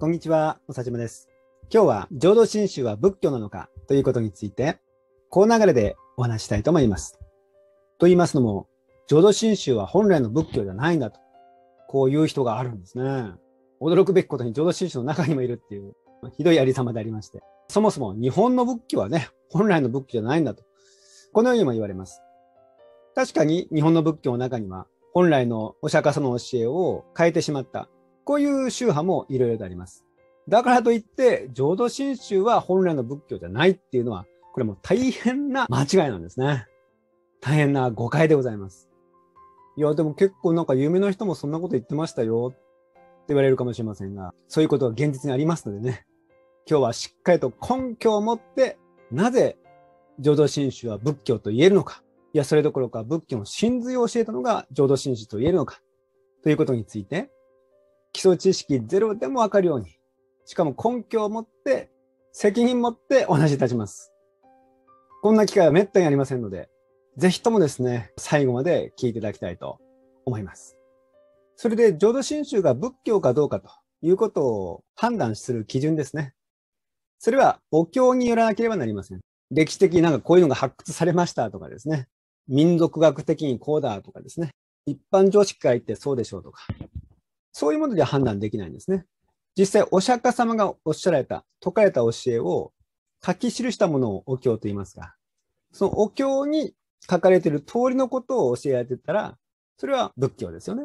こんにちは、おさじまです。今日は浄土真宗は仏教なのかということについて、こう流れでお話したいと思います。と言いますのも、浄土真宗は本来の仏教じゃないんだと、こういう人があるんですね。驚くべきことに浄土真宗の中にもいるっていう、ひどいありさまでありまして、そもそも日本の仏教はね、本来の仏教じゃないんだと、このようにも言われます。確かに日本の仏教の中には、本来のお釈迦様の教えを変えてしまったこういう宗派もいろいろとあります。だからといって、浄土真宗は本来の仏教じゃないっていうのは、これも大変な間違いなんですね。大変な誤解でございます。いや、でも結構なんか有名な人もそんなこと言ってましたよって言われるかもしれませんが、そういうことが現実にありますのでね、今日はしっかりと根拠を持って、なぜ浄土真宗は仏教と言えるのか、いや、それどころか仏教の真髄を教えたのが浄土真宗と言えるのか、ということについて、基礎知識ゼロでもわかるように、しかも根拠を持って、責任持ってお話しいたします。こんな機会は滅多にありませんので、ぜひともですね、最後まで聞いていただきたいと思います。それで、浄土真宗が仏教かどうかということを判断する基準ですね。それは、お経によらなければなりません。歴史的になんかこういうのが発掘されましたとかですね。民族学的にこうだとかですね。一般常識から言ってそうでしょうとか。そういうもので判断できないんですね。実際、お釈迦様がおっしゃられた、説かれた教えを書き記したものをお経と言いますが、そのお経に書かれている通りのことを教えられてたら、それは仏教ですよね。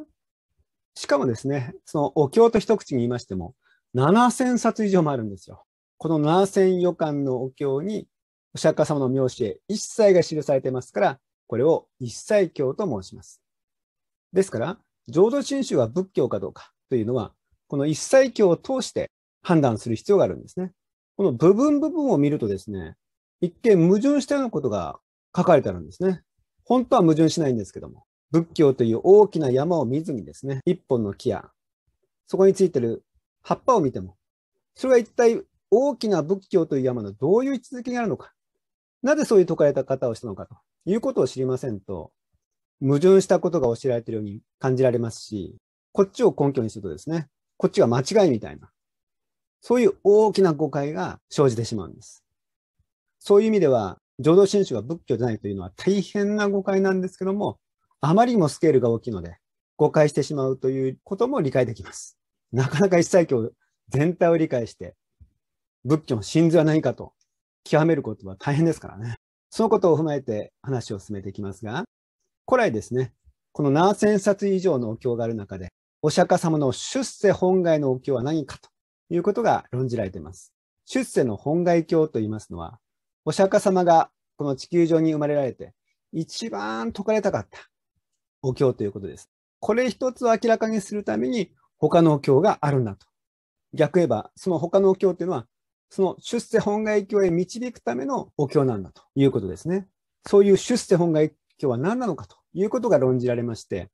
しかもですね、そのお経と一口に言いましても、7000冊以上もあるんですよ。この7000予感のお経に、お釈迦様の名詞へ一切が記されてますから、これを一切経と申します。ですから、浄土真宗は仏教かどうかというのは、この一切教を通して判断する必要があるんですね。この部分部分を見るとですね、一見矛盾したようなことが書かれてあるんですね。本当は矛盾しないんですけども、仏教という大きな山を見ずにですね、一本の木や、そこについてる葉っぱを見ても、それが一体大きな仏教という山のどういう位置づけにあるのか、なぜそういう説かれた方をしたのかということを知りませんと、矛盾したことが教えられているように感じられますし、こっちを根拠にするとですね、こっちが間違いみたいな、そういう大きな誤解が生じてしまうんです。そういう意味では、浄土真宗が仏教じゃないというのは大変な誤解なんですけども、あまりにもスケールが大きいので、誤解してしまうということも理解できます。なかなか一切教全体を理解して、仏教の真髄は何かと極めることは大変ですからね。そのことを踏まえて話を進めていきますが、古来ですね、この7000冊以上のお経がある中で、お釈迦様の出世本願のお経は何かということが論じられています。出世の本願経と言いますのは、お釈迦様がこの地球上に生まれられて、一番説かれたかったお経ということです。これ一つを明らかにするために他のお経があるんだと。逆言えば、その他のお経というのは、その出世本願経へ導くためのお経なんだということですね。そういう出世本願今日は何なのかということが論じられまして、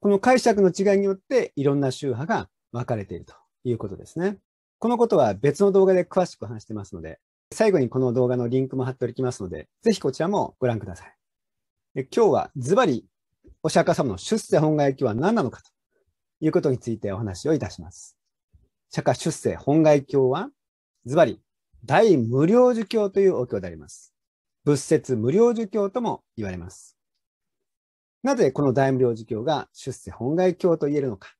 この解釈の違いによっていろんな宗派が分かれているということですね。このことは別の動画で詳しく話してますので、最後にこの動画のリンクも貼っておきますので、ぜひこちらもご覧ください。で今日はズバリお釈迦様の出世本願教は何なのかということについてお話をいたします。釈迦出世本願教はズバリ大無料儒教というお経であります。仏説無料儒教とも言われます。なぜこの大無料儒教が出世本願教と言えるのか。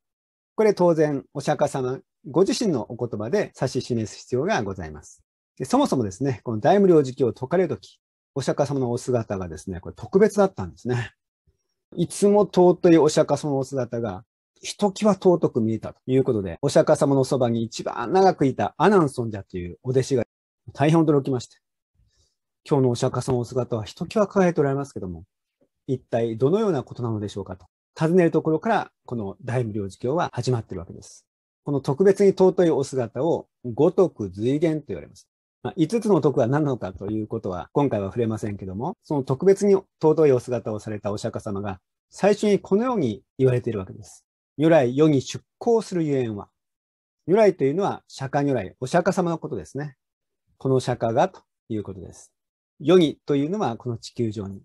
これ当然、お釈迦様ご自身のお言葉で指し示す必要がございます。でそもそもですね、この大無料儒教を説かれるとき、お釈迦様のお姿がですね、これ特別だったんですね。いつも尊いお釈迦様のお姿が、ひときわ尊く見えたということで、お釈迦様のそばに一番長くいたアナンソンジャというお弟子が大変驚きまして、今日のお釈迦様の姿はひときわ輝いておられますけども、一体どのようなことなのでしょうかと、尋ねるところから、この大無量寿経は始まっているわけです。この特別に尊いお姿を、五徳随元と言われます。まあ、5つの徳は何なのかということは、今回は触れませんけども、その特別に尊いお姿をされたお釈迦様が、最初にこのように言われているわけです。如来世に出向するゆえんは、如来というのは釈迦如来、お釈迦様のことですね。この釈迦がということです。世にというのはこの地球上に。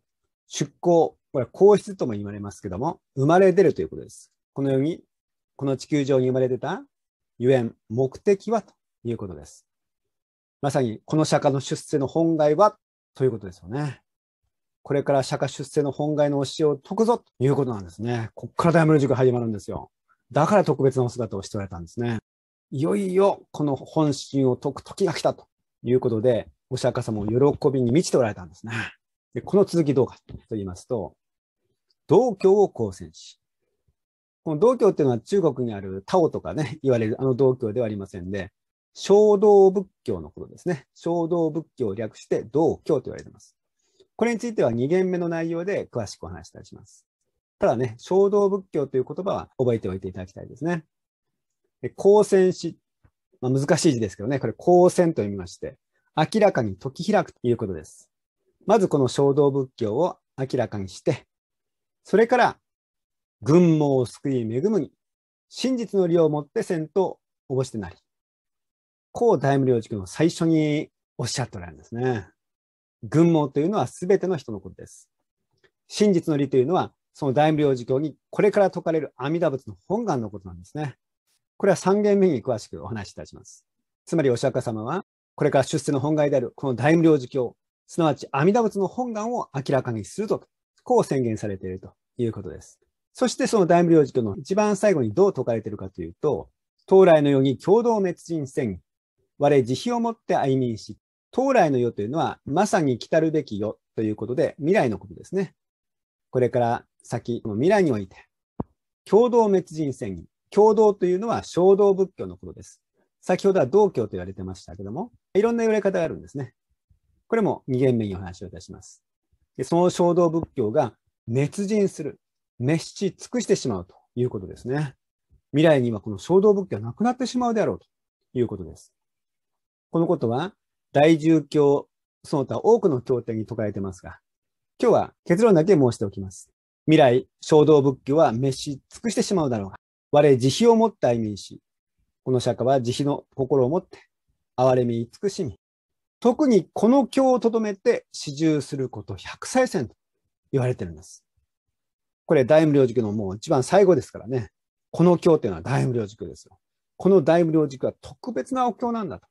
出向、これは皇室とも言われますけども、生まれ出るということです。このように、この地球上に生まれ出たゆえん、目的はということです。まさに、この釈迦の出世の本願はということですよね。これから釈迦出世の本願の教えを解くぞということなんですね。こっから大無塾始まるんですよ。だから特別なお姿をしておられたんですね。いよいよこの本心を解く時が来たということで、お釈迦様も喜びに満ちておられたんですね。でこの続きどうかと言いますと、道教を講宣し、この道教っていうのは中国にあるタオとかね、言われるあの道教ではありませんで、衝動仏教のことですね。衝動仏教を略して道教と言われています。これについては2限目の内容で詳しくお話したりします。ただね、衝動仏教という言葉は覚えておいていただきたいですね。光線し、まあ、難しい字ですけどね、これ光線と読みまして、明らかに解き開くということです。まずこの衝動仏教を明らかにして、それから、群盲を救い恵むに、真実の利をもってせんとおぼしてなり。こう大無量塾の最初におっしゃっておられるんですね。群盲というのは全ての人のことです。真実の利というのは、その大無量寿教にこれから説かれる阿弥陀仏の本願のことなんですね。これは3限目に詳しくお話しいたします。つまりお釈迦様は、これから出世の本願であるこの大無量寿教、すなわち阿弥陀仏の本願を明らかにすると、こう宣言されているということです。そしてその大無量寿教の一番最後にどう説かれているかというと、当来のように共同滅人宣言、我慈悲をもって歩みし、当来の世というのはまさに来たるべき世ということで未来のことですね。これから先、未来において、共同滅人宣言、共同というのは衝動仏教のことです。先ほどは道教と言われてましたけども、いろんな言われ方があるんですね。これも2限目にお話をいたします。でその衝動仏教が滅人する、滅し尽くしてしまうということですね。未来にはこの衝動仏教はなくなってしまうであろうということです。このことは大重教、その他多くの経典に説かれてますが、今日は結論だけ申しておきます。未来、衝動仏教は滅し尽くしてしまうだろうが、我慈悲をもって歩みし、この釈迦は慈悲の心を持って、憐れみ慈しみ、特にこの教をとどめて始終すること百歳戦と言われてるんです。これ大無量塾のもう一番最後ですからね。この教っていうのは大無量塾ですよ。この大無量塾は特別なお経なんだと。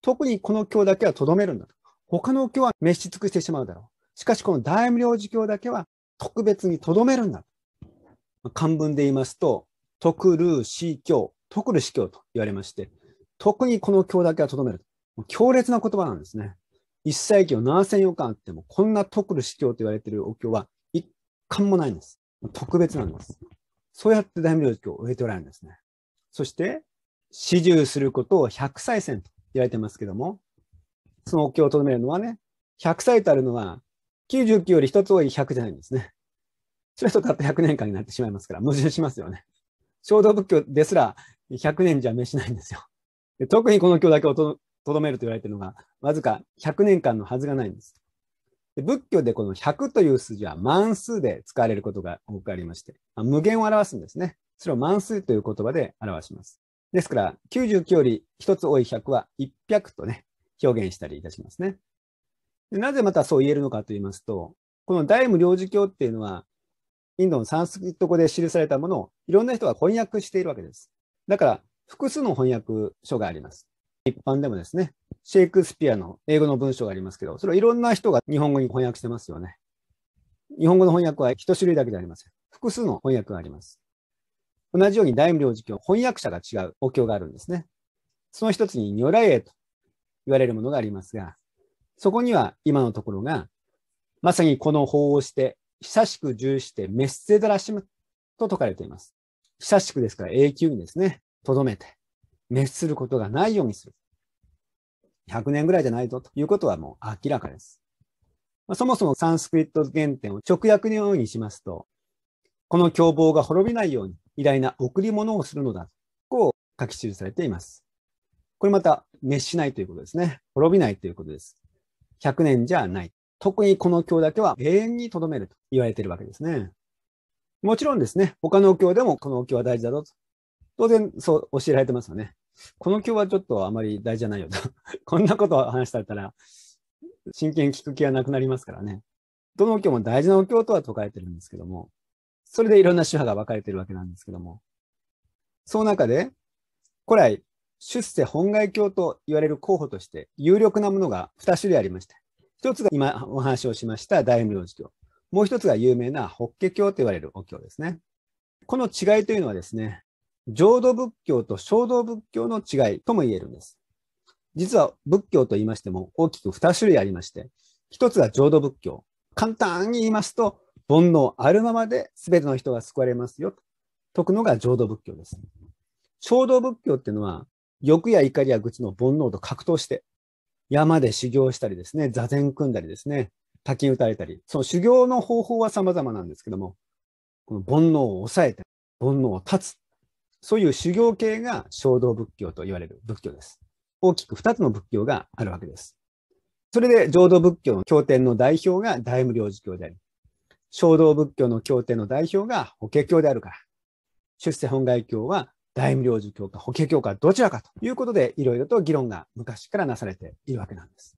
特にこの経だけはとどめるんだと。他の経は滅し尽くしてしまうだろう。しかしこの大無量寿経だけは特別にとどめるんだと。漢文で言いますと、徳る死教、徳る死教と言われまして、特にこの経だけはとどめる。強烈な言葉なんですね。一世紀を7000余間あっても、こんな徳る死教と言われているお経は一貫もないんです。特別なんです。そうやって大無量寿経を終えておられるんですね。そして、始終することを百歳戦と言われてますけども、そのお経をとどめるのはね、100歳とあるのは、99より一つ多い100じゃないんですね。それとたった100年間になってしまいますから、矛盾しますよね。衝動仏教ですら100年じゃ召しないんですよ。特にこの経だけをとどめると言われているのが、わずか100年間のはずがないんです。で仏教でこの100という数字は万数で使われることが多くありまして、無限を表すんですね。それを万数という言葉で表します。ですから、99より1つ多い100は100とね、表現したりいたしますね。なぜまたそう言えるのかと言いますと、この大無領事教っていうのは、インドのサンスクリット語で記されたものをいろんな人が翻訳しているわけです。だから、複数の翻訳書があります。一般でもですね、シェイクスピアの英語の文章がありますけど、それをいろんな人が日本語に翻訳してますよね。日本語の翻訳は一種類だけではありません。複数の翻訳があります。同じように大無量寿経、翻訳者が違うお経があるんですね。その一つに如来絵と言われるものがありますが、そこには今のところが、まさにこの法をして、久しく重視して滅世だらしむと説かれています。久しくですから永久にですね、とどめて、滅することがないようにする。100年ぐらいじゃないとということはもう明らかです。まそもそもサンスクリット原点を直訳のようにしますと、この凶暴が滅びないように偉大な贈り物をするのだ。こう書き記されています。これまた、滅しないということですね。滅びないということです。100年じゃない。特にこの教だけは永遠に留めると言われているわけですね。もちろんですね、他の教でもこの教は大事だろと。当然そう教えられてますよね。この教はちょっとあまり大事じゃないよと。こんなことを話されたら、真剣聞く気はなくなりますからね。どの教も大事なお経とは説かれてるんですけども、それでいろんな宗派が分かれてるわけなんですけども。その中で、古来、出世本願教と言われる候補として有力なものが2種類ありまして、一つが今お話をしました大無量寿教。もう一つが有名な法華経と言われるお経ですね。この違いというのはですね、浄土仏教と衝動仏教の違いとも言えるんです。実は仏教と言いましても大きく2種類ありまして、一つが浄土仏教。簡単に言いますと、煩悩あるままで全ての人が救われますよと説くのが浄土仏教です。衝動仏教っていうのは、欲や怒りや愚痴の煩悩と格闘して、山で修行したりですね、座禅組んだりですね、滝打たれたり、その修行の方法は様々なんですけども、この煩悩を抑えて、煩悩を断つ。そういう修行系が衝動仏教と言われる仏教です。大きく2つの仏教があるわけです。それで浄土仏教の経典の代表が大無量寿教であり、衝動仏教の経典の代表が法華経であるから、出世本願教は大無量寿教か法華経かどちらかということで、いろいろと議論が昔からなされているわけなんです。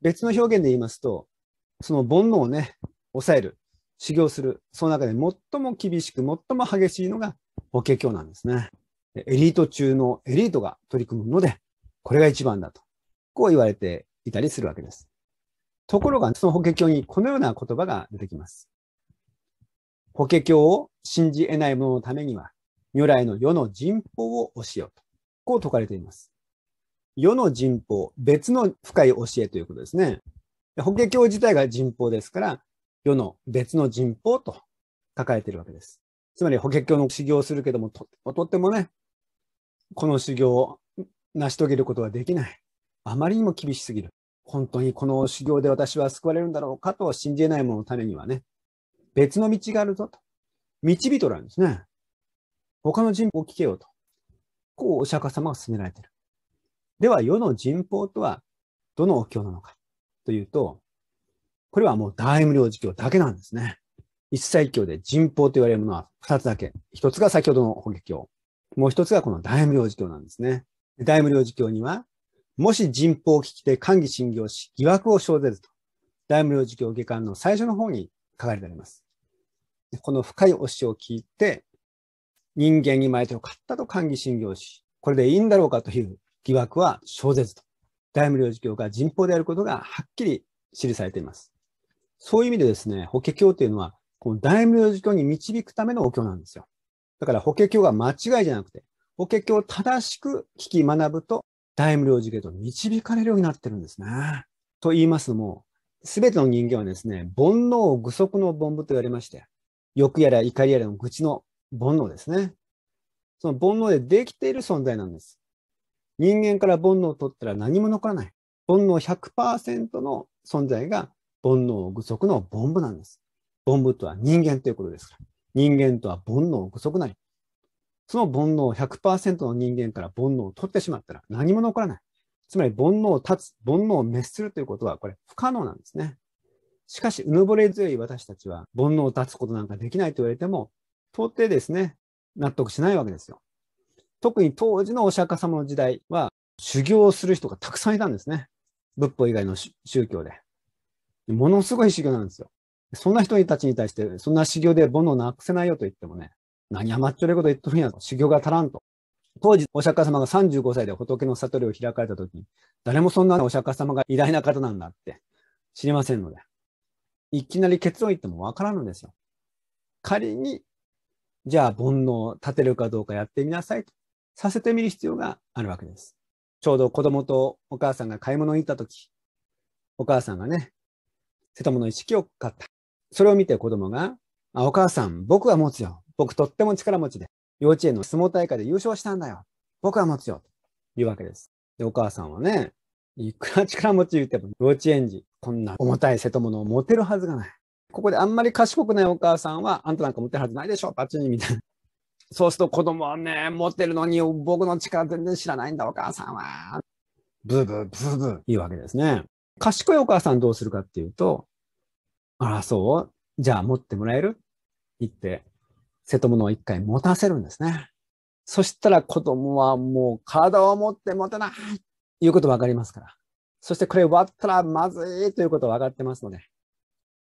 別の表現で言いますと、その煩悩をね、抑える、修行する、その中で最も厳しく、最も激しいのが法華経なんですね。エリート中のエリートが取り組むので、これが一番だと。こう言われていたりするわけです。ところが、その法華経にこのような言葉が出てきます。法華経を信じ得ない者のためには、如来の世の人法を教えようと。こう説かれています。世の人法、別の深い教えということですね。法華経自体が人法ですから、世の別の人法と書かれているわけです。つまり法華経の修行をするけども、ととってもね、この修行を成し遂げることはできない。あまりにも厳しすぎる。本当にこの修行で私は救われるんだろうかと信じえない者ののためにはね、別の道があるぞと。導いとるんですね。他の人法を聞けよと。こうお釈迦様が勧められている。では、世の人法とはどのお経なのかというと、これはもう大無量寿経だけなんですね。一切経で人法と言われるものは二つだけ。一つが先ほどの法華経。もう一つがこの大無量寿経なんですね。大無量寿経には、もし人法を聞きて歓喜信行し、疑惑を生ぜずと、大無量寿経下巻の最初の方に書かれてあります。この深い教えを聞いて、人間に生まれてよかったと歓喜信行し、これでいいんだろうかという疑惑は生ぜずと。大無量寿経が人法であることがはっきり記されています。そういう意味でですね、法華経というのは、この大無量寿経に導くためのお経なんですよ。だから法華経が間違いじゃなくて、法華経を正しく聞き学ぶと、大無量寿経と導かれるようになってるんですね。と言いますのも、すべての人間はですね、煩悩具足の凡夫と言われまして、欲やら怒りやらの愚痴の煩悩ですね。その煩悩でできている存在なんです。人間から煩悩を取ったら何も残らない。煩悩100%の存在が煩悩具足の凡夫なんです。凡夫とは人間ということですから。人間とは煩悩具足なり。その煩悩100%の人間から煩悩を取ってしまったら何も残らない。つまり煩悩を断つ、煩悩を滅するということはこれ不可能なんですね。しかし、うぬぼれ強い私たちは煩悩を断つことなんかできないと言われても、到底ですね、納得しないわけですよ。特に当時のお釈迦様の時代は、修行をする人がたくさんいたんですね。仏法以外の宗教で。ものすごい修行なんですよ。そんな人たちに対して、そんな修行で煩悩なくせないよと言ってもね、何甘っちょろいこと言っとるんやと、修行が足らんと。当時、お釈迦様が35歳で仏の悟りを開かれた時に、誰もそんなお釈迦様が偉大な方なんだって知りませんので、いきなり結論言ってもわからんのですよ。仮に、じゃあ煩悩を立てるかどうかやってみなさいとさせてみる必要があるわけです。ちょうど子供とお母さんが買い物に行った時、お母さんがね、瀬戸物一式を買った。それを見て子供が、あ、お母さん、僕は持つよ。僕とっても力持ちで、幼稚園の相撲大会で優勝したんだよ。僕は持つよ。というわけです。で、お母さんはね、いくら力持ち言っても、幼稚園児、こんな重たい瀬戸物を持てるはずがない。ここであんまり賢くないお母さんは、あんたなんか持ってるはずないでしょ、バッチリみたいな。そうすると子供はね、持ってるのに僕の力全然知らないんだ、お母さんは。ブーブー、ブーブー言うわけですね。賢いお母さんどうするかっていうと、あら、そう？じゃあ持ってもらえる？言って、瀬戸物を一回持たせるんですね。そしたら子供はもう体を持って持てないいうことわかりますから。そしてこれ割ったらまずいということ分かってますので、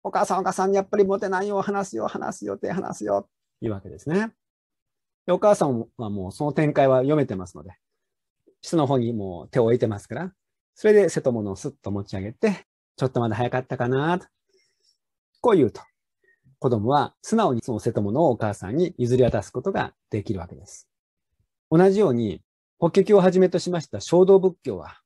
お母さんお母さんやっぱり持てないよ、話すよ、話すよ、手離すよ、いうわけですね。お母さんはもうその展開は読めてますので、下の方にもう手を置いてますから、それで瀬戸物をスッと持ち上げて、ちょっとまだ早かったかなと。こう言うと、子供は素直にその瀬戸物をお母さんに譲り渡すことができるわけです。同じように、法華経をはじめとしました衝動仏教は、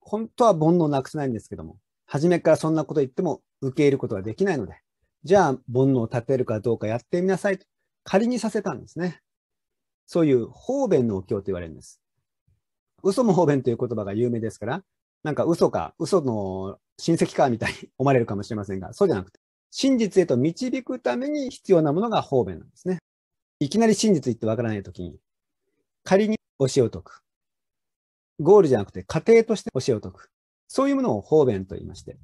本当は煩悩をなくせないんですけども、初めからそんなこと言っても受け入れることができないので、じゃあ煩悩を立てるかどうかやってみなさいと仮にさせたんですね。そういう方便のお経と言われるんです。嘘も方便という言葉が有名ですから、なんか嘘か、嘘の親戚かみたいに思われるかもしれませんが、そうじゃなくて、真実へと導くために必要なものが方便なんですね。いきなり真実言ってわからないときに、仮に教えを説く。ゴールじゃなくて過程として教えを説く。そういうものを方便と言いまして、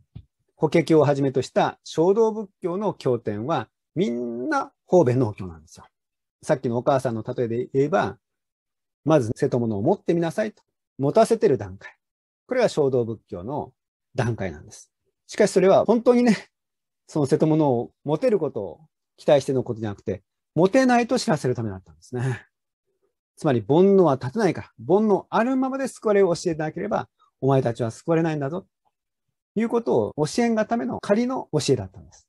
法華経をはじめとした衝動仏教の経典は、みんな方便のお経なんですよ。さっきのお母さんの例えで言えば、まず瀬戸物を持ってみなさいと。持たせてる段階。これが衝動仏教の段階なんです。しかしそれは本当にね、その瀬戸物を持てることを期待してのことじゃなくて、持てないと知らせるためだったんですね。つまり煩悩は立てないから、煩悩あるままで救われを教えていただければ、お前たちは救われないんだぞ。ということを教えんがための仮の教えだったんです。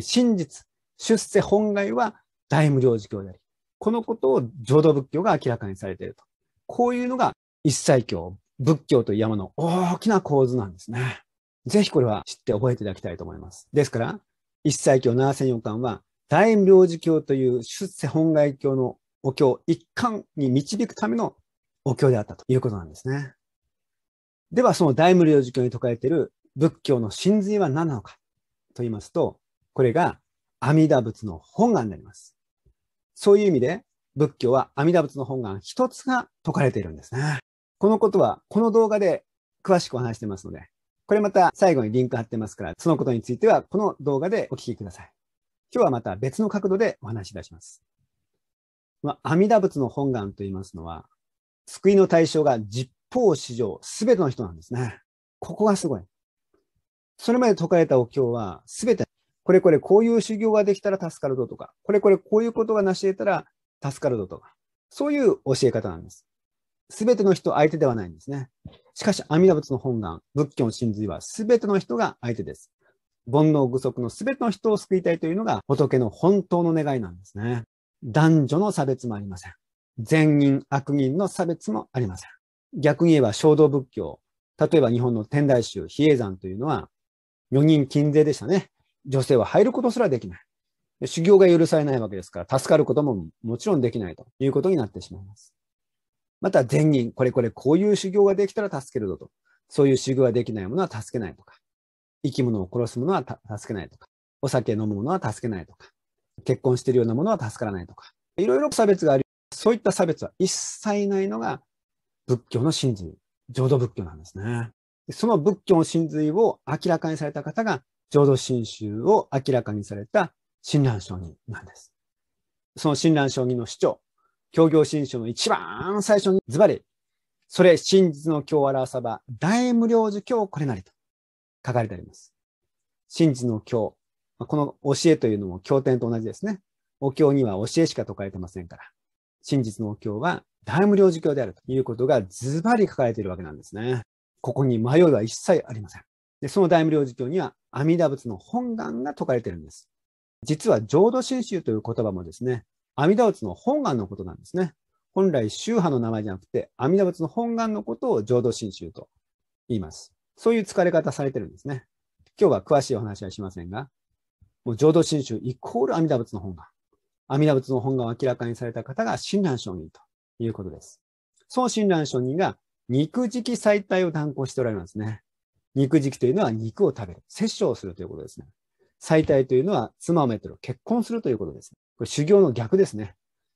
真実、出世本来は大無量寿教であり、このことを浄土仏教が明らかにされていると。こういうのが一切教、仏教という山の大きな構図なんですね。ぜひこれは知って覚えていただきたいと思います。ですから、一切教七千四巻は、大無量寿教という出世本外教のお経一貫に導くためのお経であったということなんですね。では、その大無量寿教に説かれている仏教の真髄は何なのかと言いますと、これが阿弥陀仏の本願になります。そういう意味で、仏教は阿弥陀仏の本願一つが説かれているんですね。このことは、この動画で詳しくお話してますので、これまた最後にリンク貼ってますから、そのことについてはこの動画でお聞きください。今日はまた別の角度でお話しいたします。まあ、阿弥陀仏の本願と言いますのは、救いの対象が実法史上すべての人なんですね。ここがすごい。それまで説かれたお経は、すべて、これこれこういう修行ができたら助かるぞとか、これこれこういうことが成し得たら助かるぞとか、そういう教え方なんです。すべての人相手ではないんですね。しかし、阿弥陀仏の本願、仏教の真髄はすべての人が相手です。煩悩具足のすべての人を救いたいというのが仏の本当の願いなんですね。男女の差別もありません。善人、悪人の差別もありません。逆に言えば衝動仏教。例えば日本の天台宗、比叡山というのは女人禁税でしたね。女性は入ることすらできない。修行が許されないわけですから、助かることももちろんできないということになってしまいます。また、善人、これこれこういう修行ができたら助けるぞと。そういう修行ができないものは助けないとか。生き物を殺すものは助けないとか。お酒飲むものは助けないとか。結婚しているようなものは助からないとか。いろいろ差別があり、そういった差別は一切ないのが仏教の真髄、浄土仏教なんですね。その仏教の真髄を明らかにされた方が、浄土真宗を明らかにされた親鸞上人なんです。その親鸞上人の主張、教行新書の一番最初にズバリ、それ真実の教を表さば、大無量寿教これなりと書かれてあります。真実の教。この教えというのも経典と同じですね。お経には教えしか説かれてませんから。真実のお経は大無量寿教であるということがズバリ書かれているわけなんですね。ここに迷いは一切ありません。で、その大無量寿教には阿弥陀仏の本願が説かれているんです。実は浄土真宗という言葉もですね、阿弥陀仏の本願のことなんですね。本来宗派の名前じゃなくて、阿弥陀仏の本願のことを浄土真宗と言います。そういう疲れ方されてるんですね。今日は詳しいお話はしませんが、もう浄土真宗イコール阿弥陀仏の本願。阿弥陀仏の本願を明らかにされた方が親鸞上人ということです。その親鸞上人が肉食祭体を断行しておられるんですね。肉食というのは肉を食べる。摂取をするということですね。祭体というのは妻をめてる。結婚するということです。これ修行の逆ですね。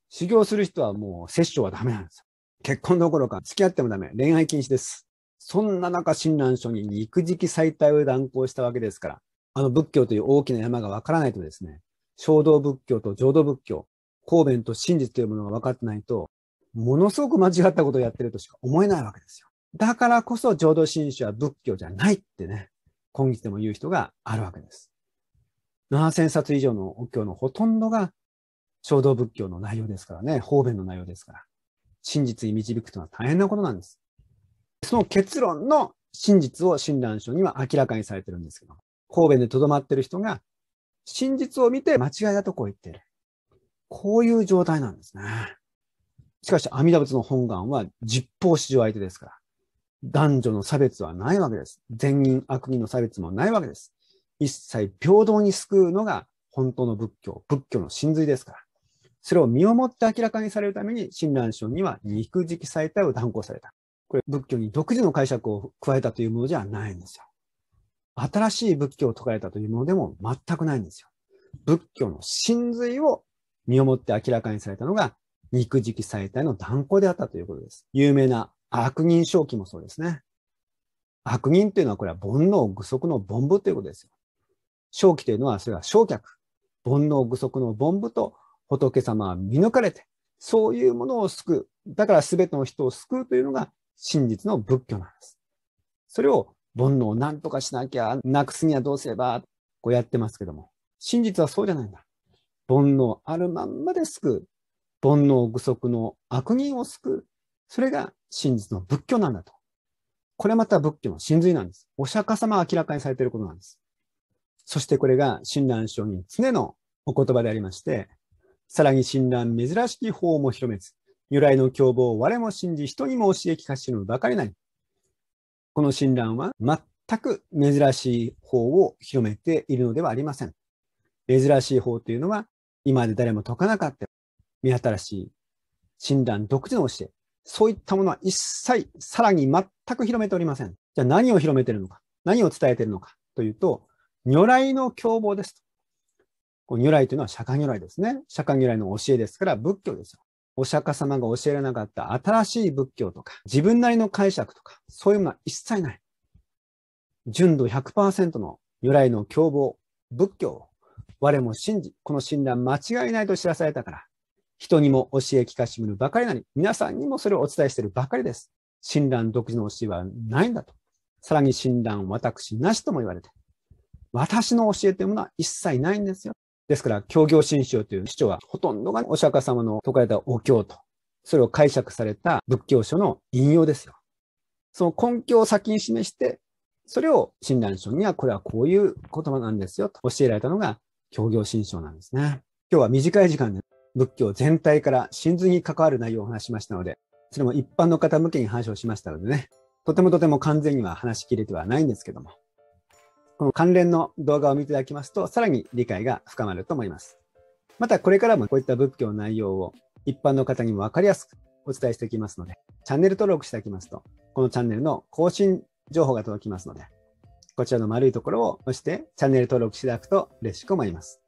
修行する人はもう摂取はダメなんですよ。結婚どころか付き合ってもダメ。恋愛禁止です。そんな中、親鸞書に肉食祭体を断行したわけですから、あの仏教という大きな山がわからないとですね、衝動仏教と浄土仏教、公弁と真実というものが分かってないと、ものすごく間違ったことをやってるとしか思えないわけですよ。だからこそ浄土真宗は仏教じゃないってね、今日でも言う人があるわけです。7000冊以上のお経のほとんどが衝動仏教の内容ですからね、方便の内容ですから。真実に導くというのは大変なことなんです。その結論の真実を親鸞書には明らかにされてるんですけど、神戸で留まってる人が真実を見て間違いだとこう言ってる。こういう状態なんですね。しかし、阿弥陀仏の本願は実法史上相手ですから、男女の差別はないわけです。善人、悪人の差別もないわけです。一切平等に救うのが本当の仏教、仏教の真髄ですから。それを身をもって明らかにされるために、親鸞書には肉直最体を断行された。これ、仏教に独自の解釈を加えたというものじゃないんですよ。新しい仏教を説かれたというものでも全くないんですよ。仏教の真髄を身をもって明らかにされたのが、肉直最体の断行であったということです。有名な悪人正気もそうですね。悪人というのはこれは煩悩具足の凡夫ということですよ。正気というのはそれは正客。煩悩具足の凡夫と仏様は見抜かれて、そういうものを救う。だから全ての人を救うというのが真実の仏教なんです。それを煩悩を何とかしなきゃ、なくすにはどうすれば、こうやってますけども、真実はそうじゃないんだ。煩悩あるまんまで救う。煩悩具足の悪人を救う。それが真実の仏教なんだと。これまた仏教の真髄なんです。お釈迦様は明らかにされていることなんです。そしてこれが親鸞聖人常のお言葉でありまして、さらに親鸞珍しき法も広めず、由来の凶暴を我も信じ人にも教え聞かしぬばかりなり。この親鸞は全く珍しい法を広めているのではありません。珍しい法というのは、今まで誰も解かなかった見新しい親鸞独自の教え。そういったものは一切、さらに全く広めておりません。じゃあ何を広めているのか何を伝えているのかというと、如来の凶暴ですと。如来というのは釈迦如来ですね。釈迦如来の教えですから仏教ですよ。お釈迦様が教えられなかった新しい仏教とか、自分なりの解釈とか、そういうものは一切ない。純度100%の如来の凶暴、仏教を我も信じ、この診断間違いないと知らされたから、人にも教え聞かしむるばかりなり、皆さんにもそれをお伝えしているばかりです。親鸞独自の教えはないんだと。さらに親鸞私なしとも言われて、私の教えというものは一切ないんですよ。ですから、教行新書という主張はほとんどがお釈迦様の説かれたお経と、それを解釈された仏教書の引用ですよ。その根拠を先に示して、それを親鸞書にはこれはこういう言葉なんですよと教えられたのが教行新書なんですね。今日は短い時間で仏教全体から真髄に関わる内容を話しましたので、それも一般の方向けに話をしましたのでね、とてもとても完全には話しきれてはないんですけども、この関連の動画を見ていただきますと、さらに理解が深まると思います。またこれからもこういった仏教の内容を一般の方にもわかりやすくお伝えしていきますので、チャンネル登録していただきますと、このチャンネルの更新情報が届きますので、こちらの丸いところを押してチャンネル登録していただくと嬉しく思います。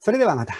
それではまた。